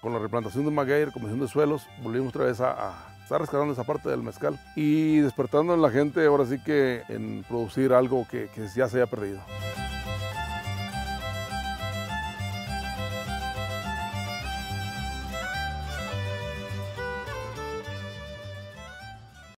Con la replantación de maguey, recomendación de suelos, volvimos otra vez a, estar rescatando esa parte del mezcal y despertando en la gente ahora sí que en producir algo que, que ya se había perdido.